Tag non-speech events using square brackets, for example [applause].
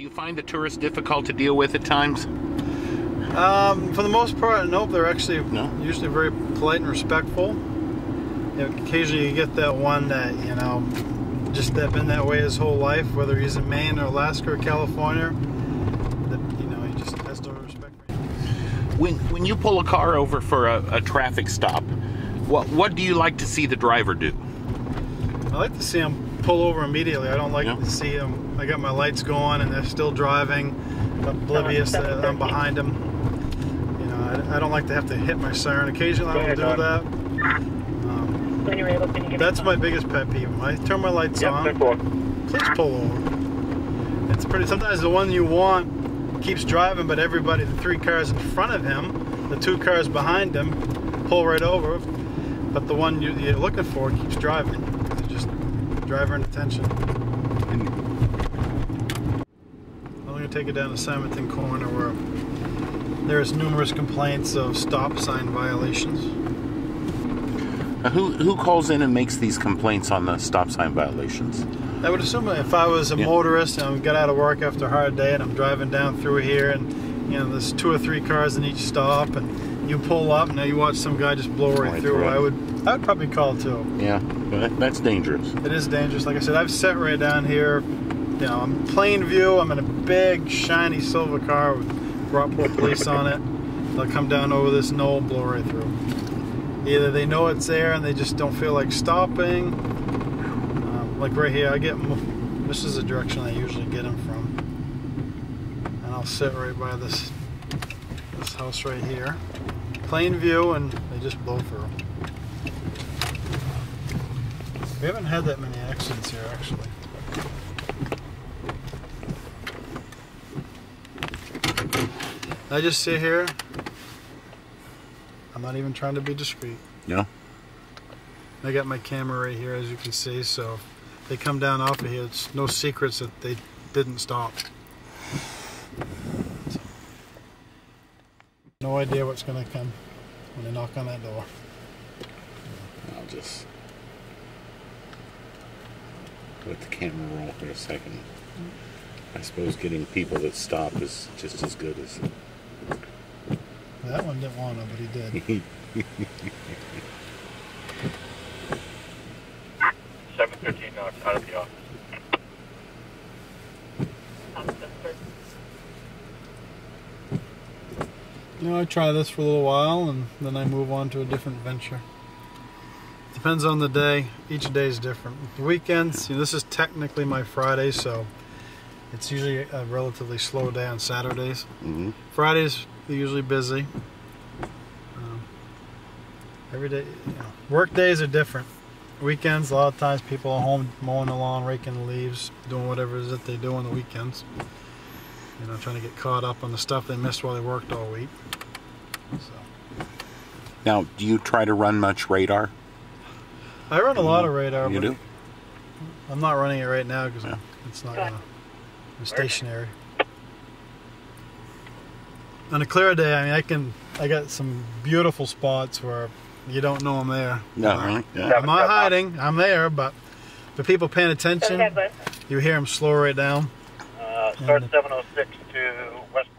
Do you find the tourists difficult to deal with at times? Um, for the most part, nope. They're actually No? usually very polite and respectful. You know, occasionally, you get that one that you know, just that been that way his whole life, whether he's in Maine or Alaska or California. That you know, he just has no respect. When when you pull a car over for a, a traffic stop, what what do you like to see the driver do? I like to see him pull over immediately. I don't like Yeah. to see them. I got my lights going and they're still driving, oblivious that I'm behind them. You know, I, I don't like to have to hit my siren. Occasionally, I will do that. Um, When you're able, can you give That's a my biggest pet peeve. When I turn my lights Yep, on, ten four. please pull over. It's pretty. Sometimes the one you want keeps driving, but everybody, the three cars in front of him, the two cars behind him, pull right over. But the one you, you're looking for keeps driving. It's just attention. I'm going to take it down to Simonton Corner where there's numerous complaints of stop sign violations. Uh, who who calls in and makes these complaints on the stop sign violations? I would assume if I was a Yeah. motorist and I got out of work after a hard day and I'm driving down through here and you know there's two or three cars in each stop and you pull up and now you watch some guy just blow right, Right through, through. I would I would probably call too. Yeah, that's dangerous. It is dangerous. Like I said, I've sat right down here. You know, I'm plain view. I'm in a big shiny silver car with Rockport police on it. They'll come down over this knoll, blow right through. Either they know it's there and they just don't feel like stopping. Um, like right here, I get. This is the direction I usually get them from, and I'll sit right by this this house right here, plain view, and they just blow through. We haven't had that many accidents here, actually. I just sit here. I'm not even trying to be discreet. Yeah. I got my camera right here, as you can see. So they come down off of here, it's no secrets that they didn't stop. So, no idea what's going to come when they knock on that door. I'll just let the camera roll for a second. I suppose getting people that stop is just as good as That one didn't want to, but he did. [laughs] Seven thirteen out out of the office. You know, I try this for a little while and then I move on to a different venture. Depends on the day. Each day is different. The weekends, you know, this is technically my Friday, so it's usually a relatively slow day on Saturdays. hmm Fridays, they're usually busy. Um, every day, you know, work days are different. Weekends, a lot of times people are home mowing the lawn, raking the leaves, doing whatever it is that they do on the weekends. You know, trying to get caught up on the stuff they missed while they worked all week. So, Now, do you try to run much radar? I run a lot of radar, You but do? I'm not running it right now because Yeah. it's not gonna. I'm stationary. On a clear day, I mean, I can. I got some beautiful spots where you don't know I'm there. No, Uh, really? Yeah. I'm not hiding. I'm there, but for people paying attention, you hear them slow right down. Start seven oh six to West